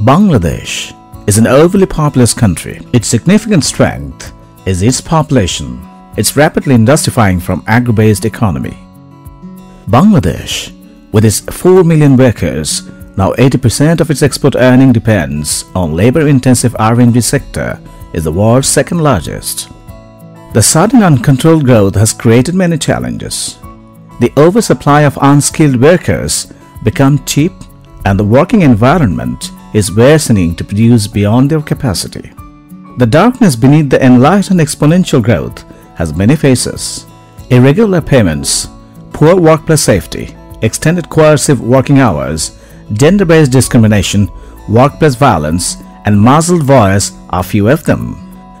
Bangladesh is an overly populous country. Its significant strength is its population. It's rapidly industrifying from agro-based economy. Bangladesh, with its 4 million workers, now 80% of its export earning depends on labor-intensive RMG sector, is the world's second largest. The sudden uncontrolled growth has created many challenges. The oversupply of unskilled workers become cheap and the working environment is worsening to produce beyond their capacity. The darkness beneath the enlightened exponential growth has many faces. Irregular payments, poor workplace safety, extended coercive working hours, gender-based discrimination, workplace violence, and muzzled voice are few of them.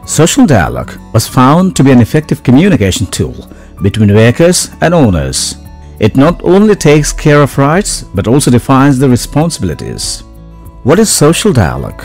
Social dialogue was found to be an effective communication tool between workers and owners. It not only takes care of rights but also defines the responsibilities. What is social dialogue?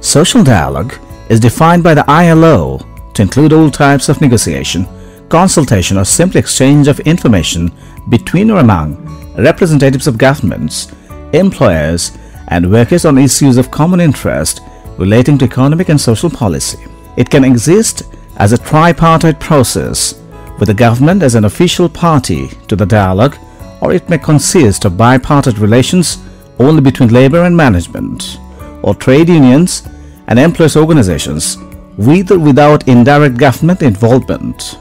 Social dialogue is defined by the ILO to include all types of negotiation, consultation or simply exchange of information between or among representatives of governments, employers and workers on issues of common interest relating to economic and social policy. It can exist as a tripartite process with the government as an official party to the dialogue or it may consist of bipartite relations only between labor and management or trade unions and employers' organizations with or without indirect government involvement.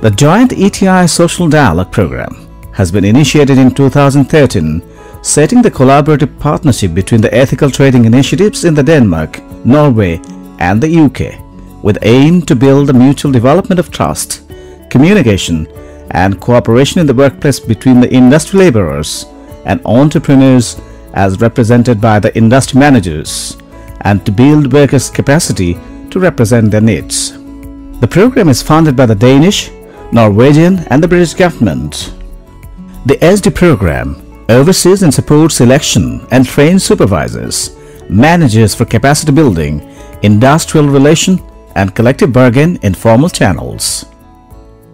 The Joint ETI Social Dialogue Program has been initiated in 2013 setting the collaborative partnership between the ethical trading initiatives in the Denmark, Norway and the UK with aim to build the mutual development of trust communication, and cooperation in the workplace between the industry laborers and entrepreneurs as represented by the industry managers, and to build workers' capacity to represent their needs. The program is funded by the Danish, Norwegian and the British government. The SD program oversees and supports selection and trains supervisors, managers for capacity building, industrial relation and collective bargain in formal channels.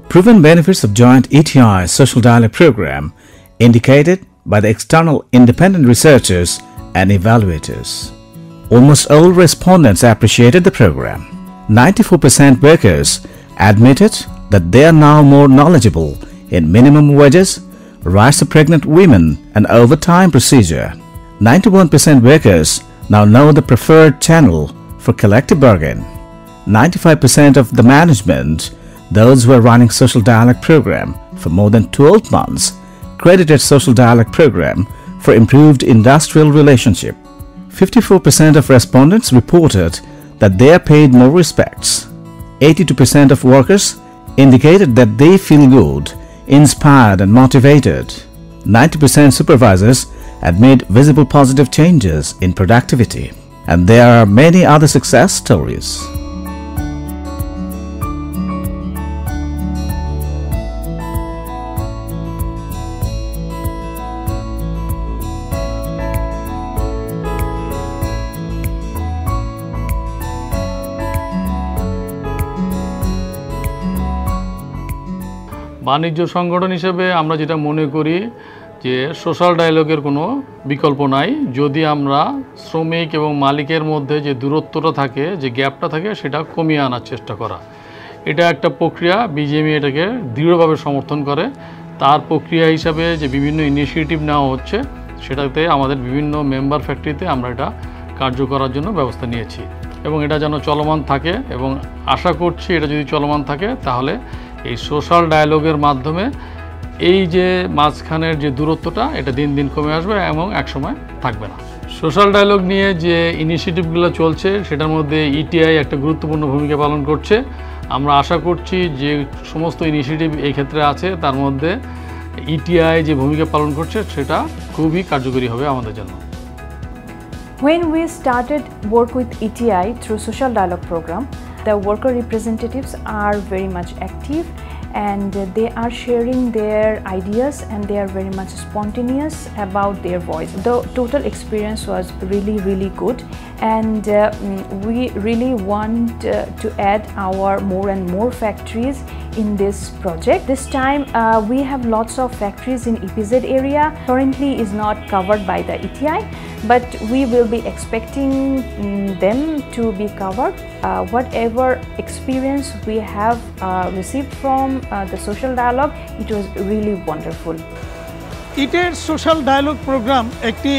Proven benefits of joint ETI social dialogue program indicated by the external independent researchers and evaluators. Almost all respondents appreciated the program. 94% workers admitted that they are now more knowledgeable in minimum wages, rights of pregnant women and overtime procedure. 91% workers now know the preferred channel for collective bargain. 95% of the management those who are running social dialogue program for more than 12 months credited social dialogue program for improved industrial relationship. 54% of respondents reported that they are paid more respects. 82% of workers indicated that they feel good, inspired and motivated. 90% supervisors had made visible positive changes in productivity. And there are many other success stories. বাণিজ্য সংগঠন হিসেবে আমরা যেটা মনে করি যে social ডায়ালগের কোনো বিকল্প নাই। যদি আমরা শ্রমিক এবং মালিকের মধ্যে যে দূরত্বটা থাকে, যে গ্যাপটা থাকে, সেটা কমিয়ে আনার চেষ্টা করা। এটা একটা প্রক্রিয়া বিজেপি এটাকে দৃঢ়ভাবে সমর্থন করে। তার প্রক্রিয়া হিসাবে যে বিভিন্ন ইনিশিয়েটিভ নেওয়া হচ্ছে, সেটাতে আমাদের বিভিন্ন মেম্বার ফ্যাক্টরিতে আমরা এটা কার্য করার জন্য ব্যবস্থা নিয়েছি। এবং এটা যেন চলমান থাকে এবং আশা করছি এটা যদি চলমান থাকে, তাহলে এই সোশ্যাল ডায়ালগের মাধ্যমে এই যে মাঝখানের যে দূরত্বটা এটা দিন দিন কমে আসবে এবং একসময় থাকবে না। সোশ্যাল ডায়ালগ নিয়ে যে ইনিশিয়েটিভগুলো চলছে সেটার মধ্যে ইটিআই একটা গুরুত্বপূর্ণ ভূমিকা পালন করছে। আমরা আশা করছি যে সমস্ত ইনিশিয়েটিভ এই ক্ষেত্রে আছে তার মধ্যে ইটিআই যে ভূমিকা পালন করছে সেটা খুবই কার্যকরী হবে আমাদের জন্য। When we started work with ETI through social dialogue program, the worker representatives are very much active and they are sharing their ideas and they are very much spontaneous about their voice. The total experience was really really good and uh, we really want uh, to add our more and more factories in this project. This time uh, we have lots of factories in EPZ area currently is not covered by the ETI but we will be expecting mm, them to be covered. Uh, whatever experience we have uh, received from uh, the social dialogue, it was really wonderful. ইটের social dialogue programme একটি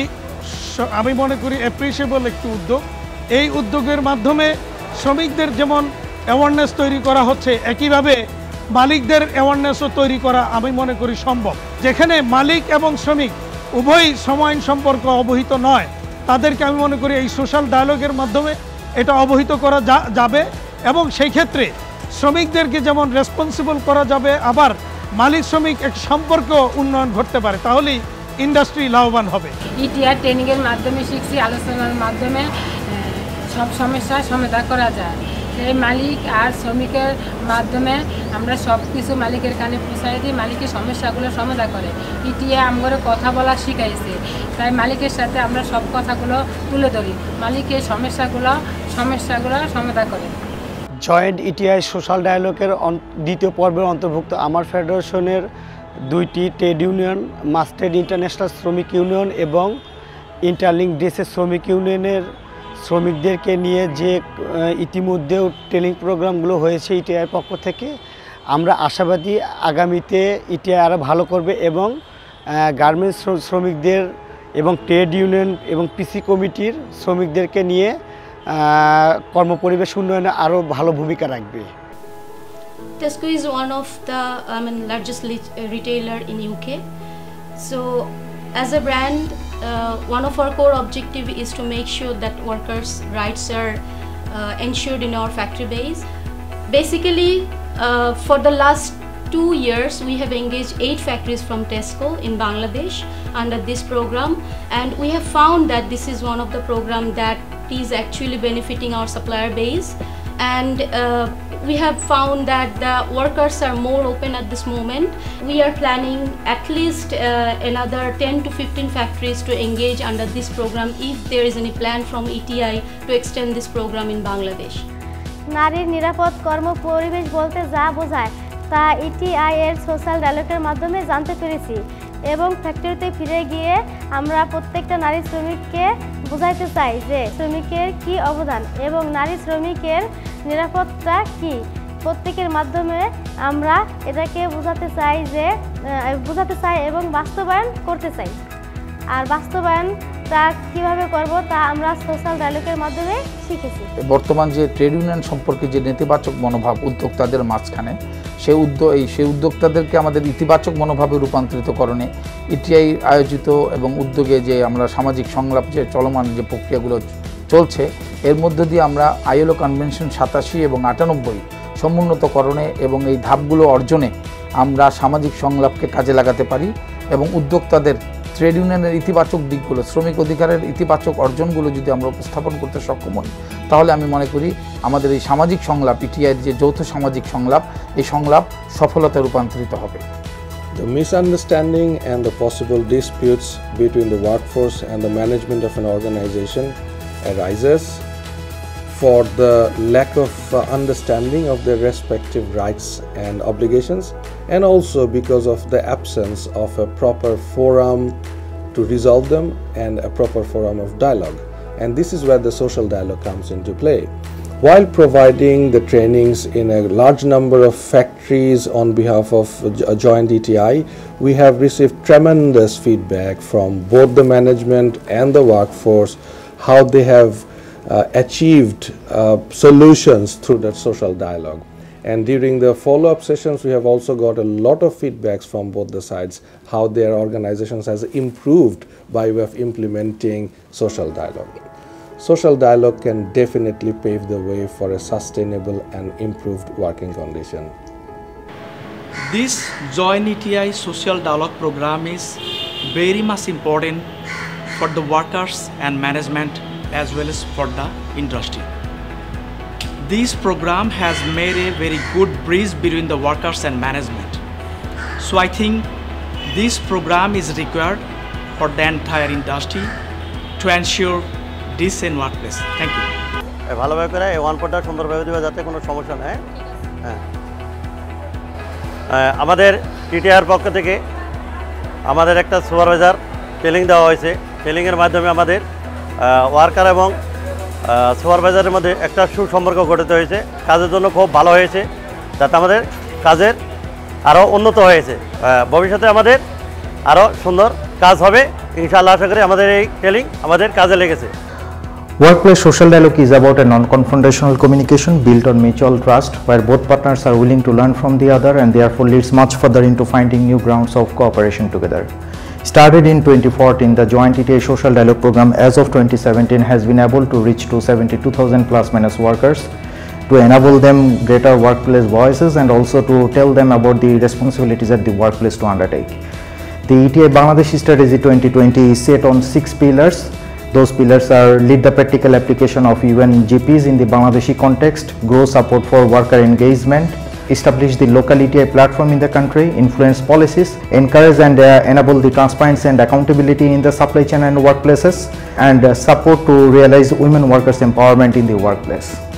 স- আমি মনে করি appreciable একটি উদ্যোগ এই উদ্যোগের মাধ্যমে শ্রমিকদের যেমন অ্যাওয়ারনেস তৈরি করা হচ্ছে একইভাবে মালিকদের অ্যাওয়ারনেসও তৈরি করা আমি মনে করি সম্ভব। যেখানে মালিক এবং শ্রমিক উভয়ই সমাইন সম্পর্ক অবহিত নয়, তাদেরকে আমি মনে করি এই সোশ্যাল ডায়ালগের মাধ্যমে এটা অবহিত করা যাবে এবং সেই ক্ষেত্রে শ্রমিকদেরকে যেমন রেসপন্সিবল করা যাবে, আবার মালিক শ্রমিক এক সম্পর্ক উন্নয়ন ঘটতে পারে, তাহলেই ইন্ডাস্ট্রি লাভবান হবে। ইটিআর ট্রেনিংয়ের মাধ্যমে শিখছি, আলোচনার মাধ্যমে সব সমস্যার সমাধান করা যায়। সেই মালিক আর শ্রমিকের মাধ্যমে আমরা সব কিছু মালিকের কানে পৌঁছাই দিই, মালিকের সমস্যাগুলো সমাধান করে। ইটিএ আমগরে কথা বলা শিখাইছে। তাই মালিকের সাথে আমরা সব কথাগুলো তুলে ধরি। মালিকের সমস্যাগুলো সমস্যাগুলো সমাধান করে। জয়েন্ট ইটিআই সোশ্যাল ডায়ালগের দ্বিতীয় পর্বের অন্তর্ভুক্ত আমার ফেডারেশনের দুইটি ট্রেড ইউনিয়ন, মাস্টার্ড ইন্টারন্যাশনাল শ্রমিক ইউনিয়ন এবং ইন্টারলিঙ্ক ড্রেসের শ্রমিক ইউনিয়নের শ্রমিকদেরকে নিয়ে যে ইতিমধ্যেও ট্রেনিং প্রোগ্রামগুলো হয়েছে ইটিআইয়ের পক্ষ থেকে আমরা আশাবাদী আগামীতে ইটিআই আরও ভালো করবে এবং গার্মেন্টস শ্রমিকদের এবং ট্রেড ইউনিয়ন এবং পিসি কমিটির শ্রমিকদেরকে নিয়ে কর্মপরিবেশ উন্নয়নে আরও ভালো ভূমিকা রাখবে Tesco is one of the I mean, largest retailer in UK. So, as a brand, uh, one of our core objective is to make sure that workers' rights are uh, ensured in our factory base. Basically, uh, for the last two years, we have engaged eight factories from Tesco in Bangladesh under this program, and we have found that this is one of the program that is actually benefiting our supplier base and uh, we have found that the workers are more open at this moment. We are planning at least uh, another 10 to 15 factories to engage under this program if there is any plan from ETI to extend this program in Bangladesh. নারীর নিরাপদ কর্ম পরিবেশ বলতে যা বোঝায় তা ETI এর social ডায়ালগের মাধ্যমে জানতে পেরেছি এবং ফ্যাক্টরিতে ফিরে গিয়ে আমরা প্রত্যেকটা নারী শ্রমিককে বোঝাইতে চাই যে শ্রমিকের কি অবদান এবং নারী শ্রমিকের নিরাপত্তা কি? প্রত্যেকের মাধ্যমে আমরা এটাকে বোঝাতে চাই যে বোঝাতে চাই এবং বাস্তবায়ন করতে চাই। আর বাস্তবায়ন তা কীভাবে করব তা আমরা সোশ্যাল ডায়ালগের মাধ্যমে শিখেছি। বর্তমান যে ট্রেড ইউনিয়ন সম্পর্কে যে নেতিবাচক মনোভাব উদ্যোক্তাদের মাঝখানে সেই উদ্যোগ এই সেই উদ্যোক্তাদেরকে আমাদের ইতিবাচক মনোভাবে রূপান্তরিত করণে ইটিআই আয়োজিত এবং উদ্যোগে যে আমরা সামাজিক সংলাপ যে চলমান যে প্রক্রিয়াগুলো চলছে, এর মধ্য দিয়ে আমরা আইএলও কনভেনশন সাতাশি এবং আটানব্বই সমুন্নতকরণে এবং এই ধাপগুলো অর্জনে আমরা সামাজিক সংলাপকে কাজে লাগাতে পারি এবং উদ্যোক্তাদের ট্রেড ইউনিয়নের ইতিবাচক দিকগুলো, শ্রমিক অধিকারের ইতিবাচক অর্জনগুলো যদি আমরা উপস্থাপন করতে সক্ষম হই, তাহলে আমি মনে করি আমাদের এই সামাজিক সংলাপ ইটিআইয়ের যে যৌথ সামাজিক সংলাপ, এই সংলাপ সফলতায় রূপান্তরিত হবে। The misunderstanding and the possible disputes between the workforce and the management of an organization arises. For the lack of uh, understanding of their respective rights and obligations, and also because of the absence of a proper forum to resolve them and a proper forum of dialogue. And this is where the social dialogue comes into play. While providing the trainings in a large number of factories on behalf of a joint ETI, we have received tremendous feedback from both the management and the workforce how they have achieved uh, solutions through that social dialogue. And during the follow up sessions, we have also got a lot of feedbacks from both the sides how their organizations has improved by way of implementing social dialogue. Social dialogue can definitely pave the way for a sustainable and improved working condition. This Joint ETI social dialogue program is very much important for the workers and management as well as for the industry. This program has made a very good bridge between the workers and management. So I think this program is required for the entire industry to ensure decent workplace. Thank you. ভালোভাবে করে one পটটা সুন্দরভাবে দেবে যাতে কোনো সমস্যা নেই হ্যাঁ আমাদের টিটিআর পক্ষ থেকে আমাদের একটা সুপারভাইজার ট্রেনিং দেওয়া হয়েছে ট্রেনিংয়ের মাধ্যমে আমাদের ওয়ার্কার এবং সুপারভাইজারের মধ্যে একটা সুসম্পর্ক গঠিত হয়েছে কাজের জন্য খুব ভালো হয়েছে যাতে আমাদের কাজের আরও উন্নত হয়েছে ভবিষ্যতে আমাদের আরও সুন্দর কাজ হবে ইনশাআল্লাহ আশা করি আমাদের এই ট্রেনিং আমাদের কাজে লেগেছে Workplace social dialogue is about a non-confrontational communication built on mutual trust where both partners are willing to learn from the other and therefore leads much further into finding new grounds of cooperation together. Started in 2014, the Joint ETI Social Dialogue Program as of 2017 has been able to reach to 72,000 plus minus workers to enable them greater workplace voices and also to tell them about the responsibilities at the workplace to undertake. The ETI Bangladesh Strategy 2020 is set on six pillars. Those pillars are lead the practical application of UN GPs in the Bangladeshi context, grow support for worker engagement, establish the local ETI platform in the country, influence policies, encourage and uh, enable the transparency and accountability in the supply chain and workplaces, and uh, support to realize women workers empowerment in the workplace.